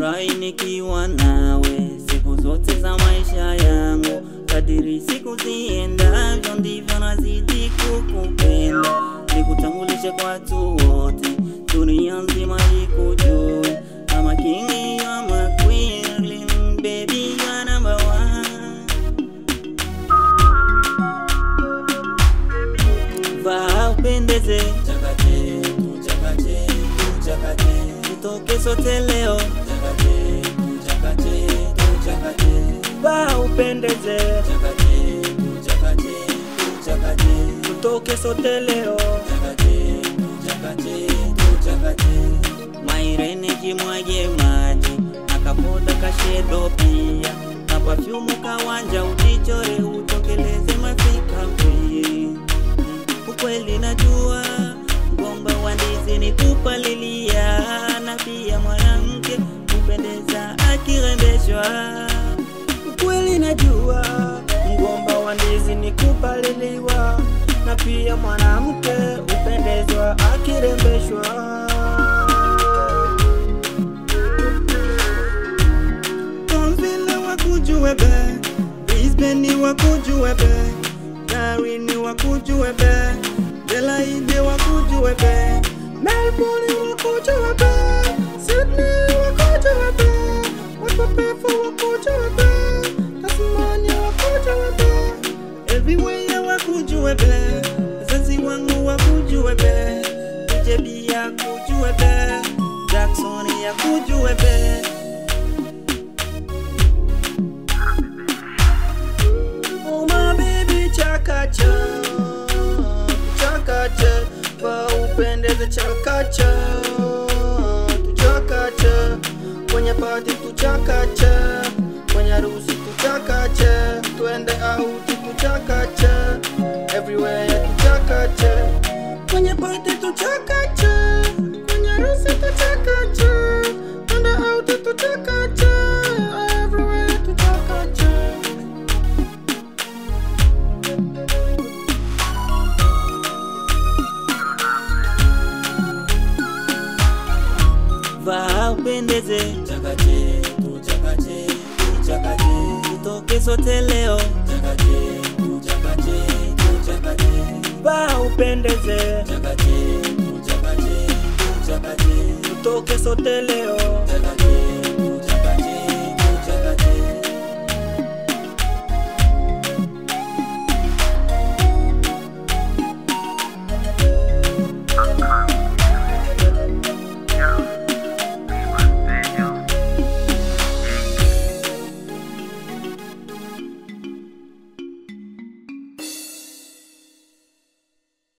Nafurahi nikiwa nawe. Siku zote za maisha yangu, kadiri siku ziendavyo ndivyo nazidi kukupenda. Nikutambulishe kwatu wote, dunia nzima ikujue. Kama kingi ya makwili, baby ya number. Vaa upendeze, tutoke sote leo. Vaa upendeze, chakache, tuchakache, tuchakache, tutoke sote leo, Mairene jimwage maji, pia mwanamke upendezwa akirembeshwa. Tomville wakujue be, Brisbane wakujue be, Darwin wakujue be, Adelaide wakujue be, Melbourne wakujue be, be, Jebi ya kujue be, Jackson ya kujue be. Oh my baby chakacha chakacha chakacha tuchakacha kwenye harusi tuchakacha twende auti tuchakacha pati tuchakacha kwenye harusi tuchakacha twende auti tuchakacha everywhere tuchakacha Vaa upendeze, chakache, tuchakache, tuchakache, tutoke sote leo, chakache, upendeze. Tutoke sote leo